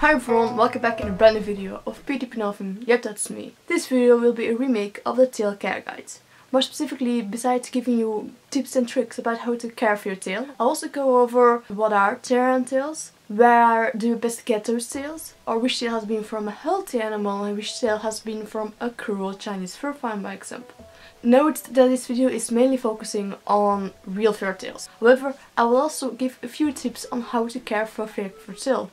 Hi everyone, welcome back in a brand new video of Petey Penelvin, yep that's me. This video will be a remake of the tail care guide. More specifically, besides giving you tips and tricks about how to care for your tail, I'll also go over what are Therian tails, where do you best get those tails, or which tail has been from a healthy animal and which tail has been from a cruel Chinese fur farm by example. Note that this video is mainly focusing on real fur tails. However, I will also give a few tips on how to care for a fur tail,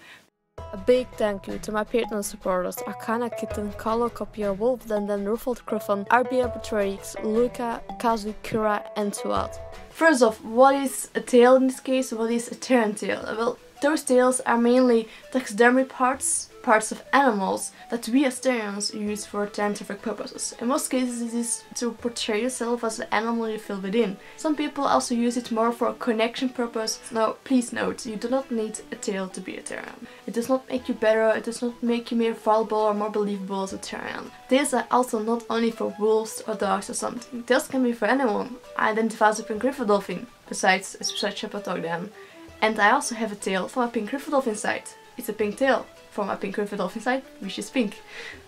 a big thank you to my Patreon supporters Arcana Kitten, Carlo Copia, Wolf Denden, Ruffled Griffin, RB Arbitrix, Luca, Kazu, Kura and Tuat. First off, what is a tail in this case? What is a Therian tail? Well, those tails are mainly taxidermy parts parts of animals that we as Therians use for scientific purposes. In most cases it is to portray yourself as the animal you feel within. Some people also use it more for a connection purpose. Now please note, you do not need a tail to be a Therian. It does not make you better, it does not make you more valuable or more believable as a Therian. Tails are also not only for wolves or dogs or something. Tails can be for anyone. I identify as a river dolphin, besides a such dog then. And I also have a tail from a pink river dolphin side. It's a pink tail from a pink river dolphin side, which is pink.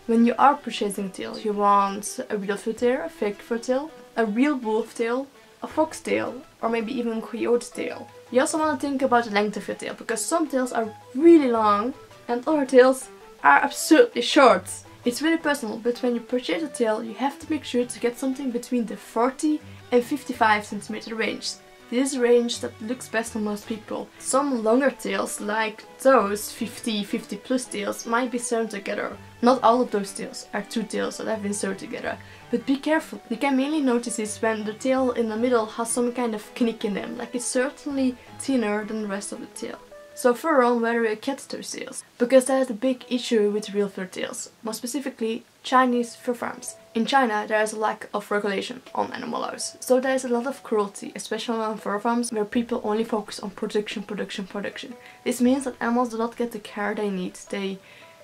When you are purchasing a tail, you want a real fur tail, a fake fur tail, a real wolf tail, a fox tail, or maybe even a coyote tail. You also want to think about the length of your tail, because some tails are really long and other tails are absurdly short. It's really personal, but when you purchase a tail, you have to make sure to get something between the 40 and 55 centimeter range. This range that looks best on most people. Some longer tails, like those 50, 50 plus tails, might be sewn together. Not all of those tails are two tails that have been sewn together. But be careful, you can mainly notice this when the tail in the middle has some kind of knick in them, like it's certainly thinner than the rest of the tail. So fur on whether you cat those tails, because that is a big issue with real fur tails, more specifically Chinese fur farms. In China there is a lack of regulation on animal laws, so there is a lot of cruelty, especially on fur farms where people only focus on production, production, production. This means that animals do not get the care they need, they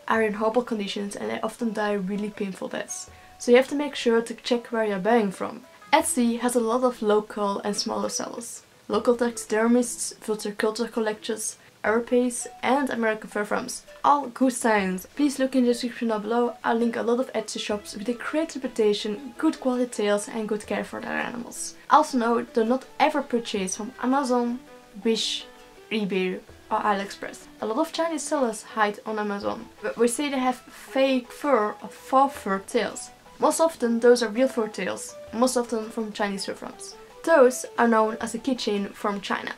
are in horrible conditions and they often die really painful deaths. So you have to make sure to check where you're buying from. Etsy has a lot of local and smaller sellers. Local taxidermists, vulture culture collectors, Europace and American Fur Farms. All good signs. Please look in the description down below. I'll link a lot of Etsy shops with a great reputation, good quality tails and good care for their animals. Also note, do not ever purchase from Amazon, Wish, eBay or AliExpress. A lot of Chinese sellers hide on Amazon. But we say they have fake fur or faux fur tails. Most often those are real fur tails, most often from Chinese fur farms. Those are known as a keychain from China.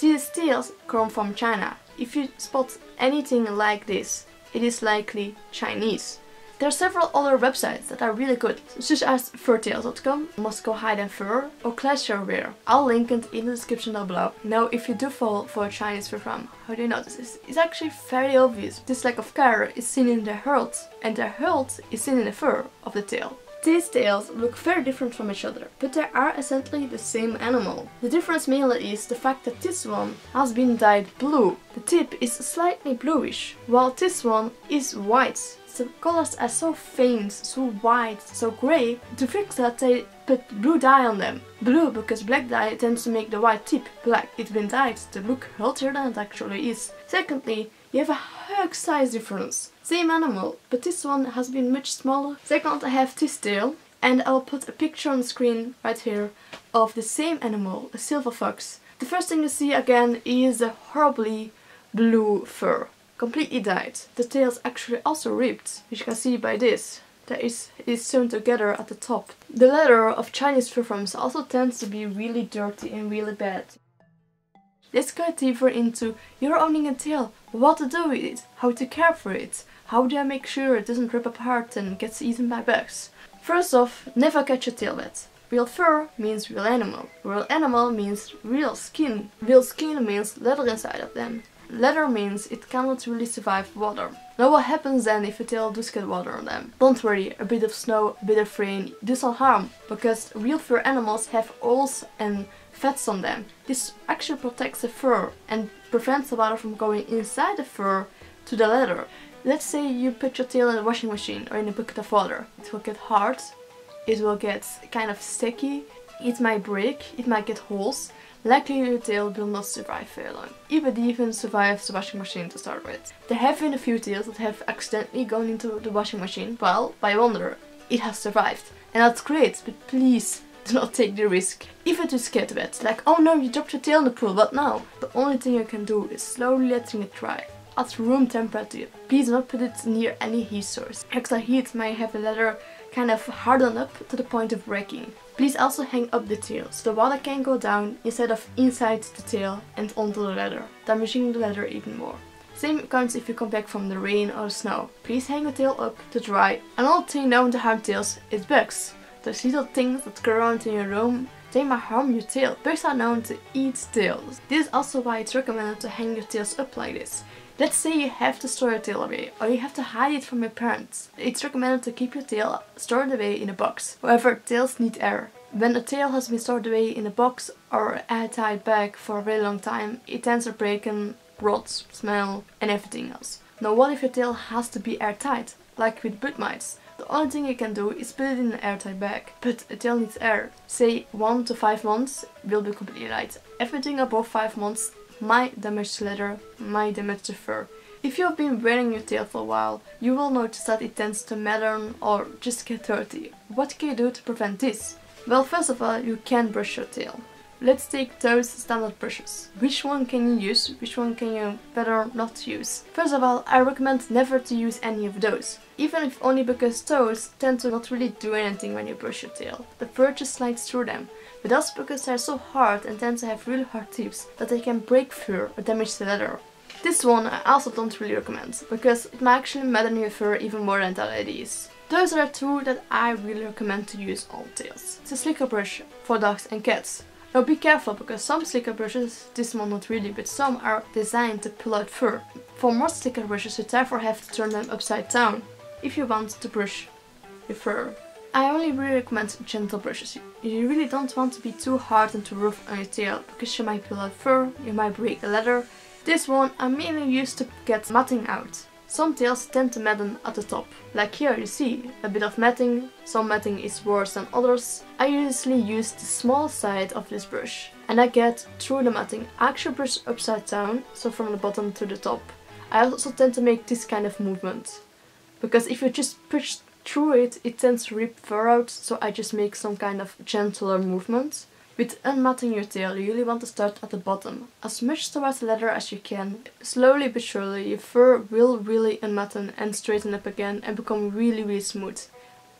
These tails come from China. If you spot anything like this, it is likely Chinese. There are several other websites that are really good, such as furtails.com, Moscow Hide and Fur, or Your Wear. I'll link it in the description down below. Now, if you do fall for a Chinese fur farm, how do you notice this? It's actually very obvious. This lack of care is seen in the health, and the health is seen in the fur of the tail. These tails look very different from each other, but they are essentially the same animal. The difference mainly is the fact that this one has been dyed blue. The tip is slightly bluish, while this one is white. The colors are so faint, so white, so grey, to fix that they put blue dye on them. Blue because black dye tends to make the white tip black. It's been dyed to look healthier than it actually is. Secondly, you have a huge size difference. Same animal, but this one has been much smaller. Second, I have this tail, and I'll put a picture on the screen right here of the same animal, a silver fox. The first thing you see again is the horribly blue fur, completely died. The tail is actually also ripped, which you can see by this. That is, is sewn together at the top. The leather of Chinese fur farms also tends to be really dirty and really bad. Let's go deeper into your owning a tail, what to do with it, how to care for it, how do I make sure it doesn't rip apart and gets eaten by bugs. First off, never catch a tail wet. Real fur means real animal. Real animal means real skin. Real skin means leather inside of them. Leather means it cannot really survive water. Now what happens then if a tail does get water on them? Don't worry, a bit of snow, a bit of rain does not harm, because real fur animals have oils and fats on them. This actually protects the fur and prevents the water from going inside the fur to the leather. Let's say you put your tail in a washing machine or in a bucket of water. It will get hard, it will get kind of sticky, it might break, it might get holes. Likely your tail will not survive very long. If it would even survive the washing machine to start with. There have been a few tails that have accidentally gone into the washing machine, well, by wonder, it has survived. And that's great, but please do not take the risk. If you're scared of it, like oh no you dropped your tail in the pool, what now? The only thing you can do is slowly letting it dry at room temperature. Please do not put it near any heat source. Extra heat may have the leather kind of harden up to the point of breaking. Please also hang up the tail so the water can go down instead of inside the tail and onto the leather, damaging the leather even more. Same counts if you come back from the rain or snow. Please hang the tail up to dry. Another thing known to harm tails is bugs. Those little things that go around in your room they might harm your tail. Bugs are known to eat tails. This is also why it's recommended to hang your tails up like this. Let's say you have to store your tail away, or you have to hide it from your parents. It's recommended to keep your tail stored away in a box. However, tails need air. When a tail has been stored away in a box or airtight bag for a very long time, it tends to break and rot, smell and everything else. Now what if your tail has to be airtight, like with bug mites? The only thing you can do is put it in an airtight bag. But a tail needs air. Say 1 to 5 months will be completely right. Everything above 5 months might damage the leather, might damage the fur. If you have been wearing your tail for a while, you will notice that it tends to madden or just get dirty. What can you do to prevent this? Well, first of all, you can brush your tail. Let's take those standard brushes. Which one can you use, which one can you better not use? First of all, I recommend never to use any of those. Even if only because those tend to not really do anything when you brush your tail. The fur just slides through them but that's because they're so hard and tend to have really hard tips that they can break fur or damage the leather. This one I also don't really recommend, because it might actually madden your fur even more than that it is. Those are two that I really recommend to use on tails. It's a slicker brush for dogs and cats. Now be careful because some slicker brushes, this one not really, but some are designed to pull out fur. For most slicker brushes you therefore have to turn them upside down if you want to brush your fur. I only really recommend gentle brushes. You really don't want to be too hard and too rough on your tail because you might pull out fur, you might break the leather. This one I mainly use to get matting out. Some tails tend to madden at the top. Like here you see, a bit of matting, some matting is worse than others. I usually use the small side of this brush and I get through the matting. Actually brush upside down, so from the bottom to the top. I also tend to make this kind of movement. Because if you just push through it, it tends to rip fur out, so I just make some kind of gentler movement. With unmatting your tail, you really want to start at the bottom, as much towards the leather as you can. Slowly but surely, your fur will really unmatten and straighten up again and become really really smooth.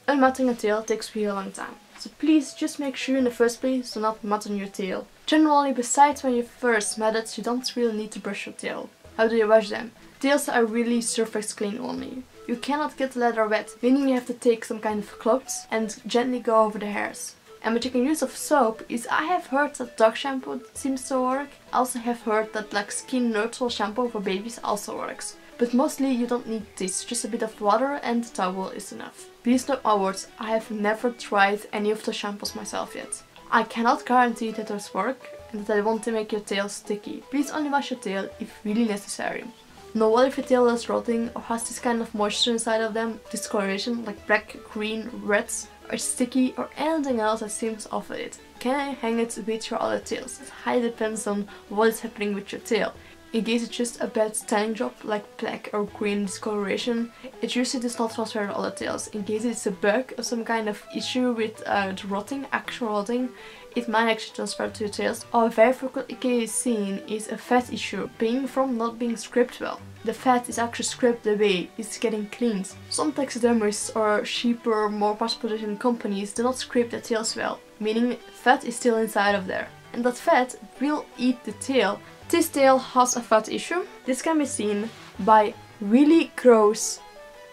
Unmatting a tail takes really long time, so please just make sure in the first place to not matten your tail. Generally, besides when you first matted, you don't really need to brush your tail. How do you wash them? Tails are really surface clean only. You cannot get the leather wet, meaning you have to take some kind of cloth and gently go over the hairs. And you can use of soap is I have heard that dog shampoo seems to work. I also have heard that like skin neutral shampoo for babies also works. But mostly you don't need this, just a bit of water and a towel is enough. Please note my words, I have never tried any of the shampoos myself yet. I cannot guarantee that those work and that I want to make your tail sticky. Please only wash your tail if really necessary. No what if your tail is rotting or has this kind of moisture inside of them, discoloration like black, green, reds, or sticky or anything else that seems off with it. Can I hang it with your other tails? It highly depends on what is happening with your tail. In case it's just a bad tanning job like black or green discoloration, it usually does not transfer to other tails. In case it's a bug or some kind of issue with uh, rotting, actual rotting, it might actually transfer to your tails. A very frequently case seen is a fat issue, being from not being scraped well. The fat is actually scraped away, it's getting cleaned. Some taxidermists or cheaper, more mass-producing companies do not scrape their tails well, meaning fat is still inside of there. And that fat will eat the tail. This tail has a fat issue. This can be seen by really gross,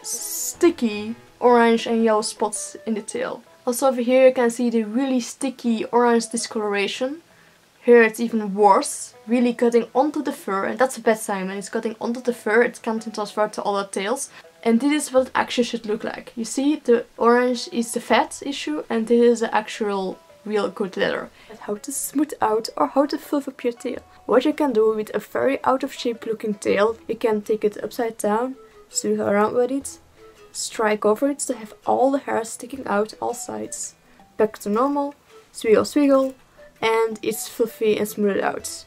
sticky orange and yellow spots in the tail. Also over here you can see the really sticky orange discoloration. Here it's even worse, really cutting onto the fur and that's a bad sign when it's cutting onto the fur it can't transfer to other tails. And this is what it actually should look like. You see the orange is the fat issue and this is the actual real good leather. How to smooth out or how to fluff up your tail. What you can do with a very out of shape looking tail, you can take it upside down, swing around with it, strike over it to have all the hair sticking out all sides. Back to normal, swiggle swiggle, and it's fluffy and smoothed out.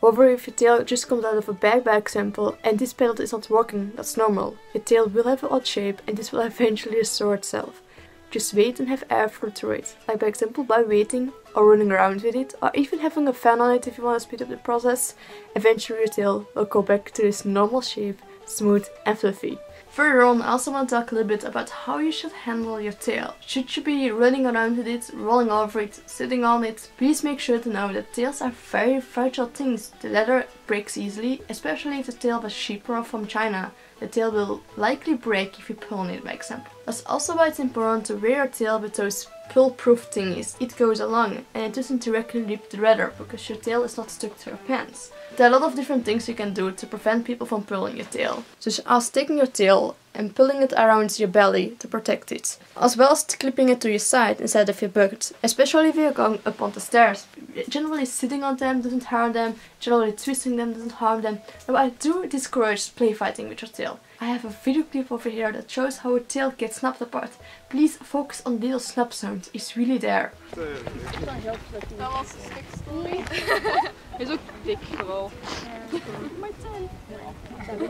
However, if your tail just comes out of a bag by example and this pedal is not working, that's normal. Your tail will have an odd shape and this will eventually restore itself. Just wait and have air flow through it, like by example by waiting or running around with it or even having a fan on it if you want to speed up the process. Eventually your tail will go back to its normal shape, smooth and fluffy. Further on, I also want to talk a little bit about how you should handle your tail. Should you be running around with it, rolling over it, sitting on it? Please make sure to know that tails are very fragile things. The leather breaks easily, especially if the tail was cheaper or from China. The tail will likely break if you pull on it by example. That's also why it's important to wear your tail with those pull-proof thingies. It goes along and it doesn't directly rip the leather because your tail is not stuck to your pants. There are a lot of different things you can do to prevent people from pulling your tail. Such as taking your tail and pulling it around your belly to protect it. As well as clipping it to your side instead of your butt, especially if you're going up on the stairs. Generally sitting on them doesn't harm them, generally twisting them doesn't harm them, but I do discourage play fighting with your tail. I have a video clip over here that shows how a tail gets snapped apart. Please focus on little snap sound, it's really there. Dat was een stuk story. is ook dik vooral.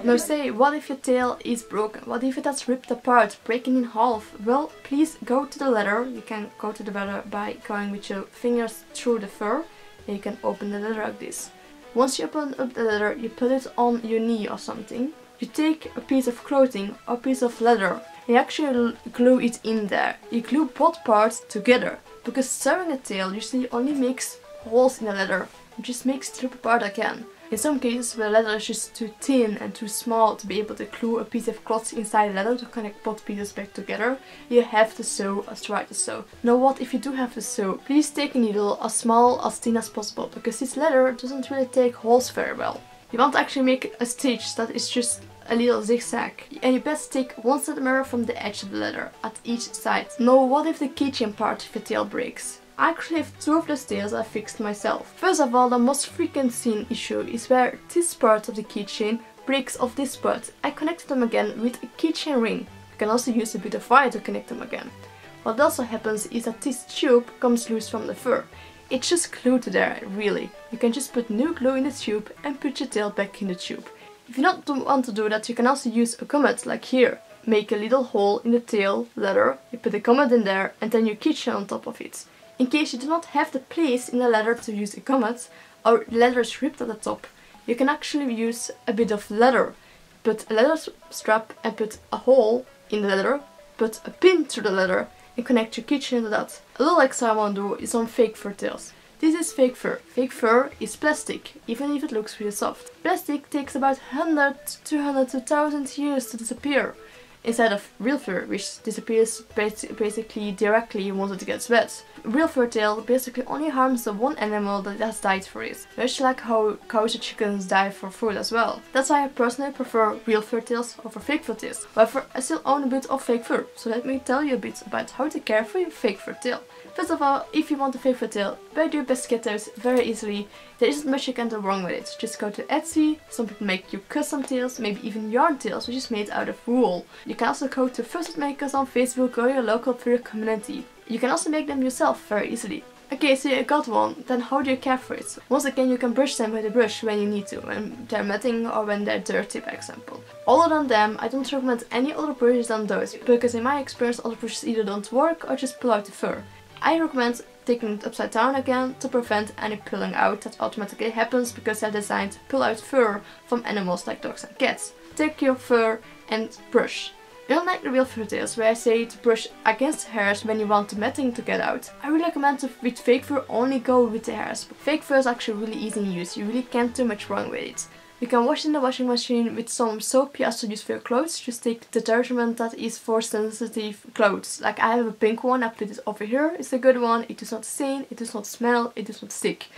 Now say, what if your tail is broken? What if it has ripped apart, breaking in half? Well, please go to the leather. You can go to the leather by going with your fingers through the fur. And you can open the leather like this. Once you open up the leather, you put it on your knee or something. You take a piece of clothing or piece of leather and you actually glue it in there. You glue both parts together because sewing a tail usually only makes holes in the leather. Just makes rip apart again. In some cases where the leather is just too thin and too small to be able to glue a piece of cloth inside the leather to connect both pieces back together, you have to sew or try to sew. Now what if you do have to sew? Please take a needle as small as thin as possible because this leather doesn't really take holes very well. You want to actually make a stitch that is just a little zigzag. And you best take one centimeter from the edge of the leather at each side. Now what if the keychain part of the tail breaks? I actually have two of the stairs I fixed myself. First of all, the most frequent seen issue is where this part of the keychain breaks off this part. I connected them again with a keychain ring. You can also use a bit of wire to connect them again. What also happens is that this tube comes loose from the fur. It's just glued there, really. You can just put new glue in the tube and put your tail back in the tube. If you don't want to do that, you can also use a comet, like here. Make a little hole in the tail leather, you put a comet in there and then your keychain on top of it. In case you do not have the place in the leather to use a comet, or the leather is ripped at the top, you can actually use a bit of leather. Put a leather strap and put a hole in the leather, put a pin through the leather and connect your kitchen to that. A little want to do is on fake fur tails. This is fake fur. Fake fur is plastic, even if it looks really soft. Plastic takes about 100, 200 to 1000 years to disappear instead of real fur, which disappears basically directly once it gets wet. Real fur tail basically only harms the one animal that has died for it, much like how and chickens die for food as well. That's why I personally prefer real fur tails over fake fur tails. However, I still own a bit of fake fur, so let me tell you a bit about how to care for your fake fur tail. First of all, if you want a fake fur tail, better do best those very easily. There isn't much you can do wrong with it. Just go to Etsy, some people make you custom tails, maybe even yarn tails, which is made out of wool. You can also go to Fussed Makers on Facebook or your local fur community. You can also make them yourself very easily. Okay, so you got one, then how do you care for it? Once again, you can brush them with a brush when you need to, when they're matting or when they're dirty, for example. Other than them, I don't recommend any other brushes than those, because in my experience, other brushes either don't work or just pull out the fur. I recommend taking it upside down again to prevent any pulling out that automatically happens because they're designed to pull out fur from animals like dogs and cats. Take your fur and brush. Unlike the real fur tails where I say to brush against hairs when you want the matting to get out, I really recommend to, with fake fur only go with the hairs. But Fake fur is actually really easy in use, you really can't do much wrong with it. You can wash in the washing machine with some soap you also use for your clothes. Just take detergent that is for sensitive clothes. Like I have a pink one, I put it over here. It's a good one. It does not stain, it does not smell, it does not stick.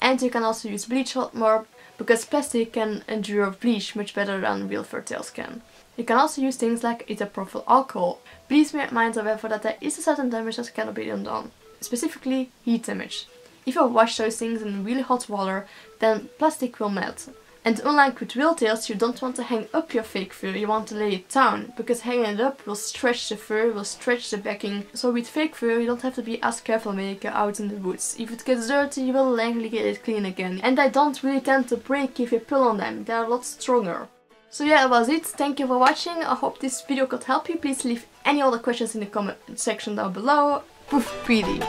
And you can also use bleach a lot more because plastic can endure bleach much better than real fur tails can. You can also use things like isopropyl alcohol. Please bear in mind however that there is a certain damage that cannot be undone, specifically heat damage. If you wash those things in really hot water, then plastic will melt And unlike with real tails, you don't want to hang up your fake fur, you want to lay it down, because hanging it up will stretch the fur, will stretch the backing. So with fake fur, you don't have to be as careful when you go out in the woods. If it gets dirty, you will likely get it clean again. And they don't really tend to break if you pull on them, they're a lot stronger. So yeah, that was it. Thank you for watching. I hope this video could help you. Please leave any other questions in the comment section down below. Poof, pretty.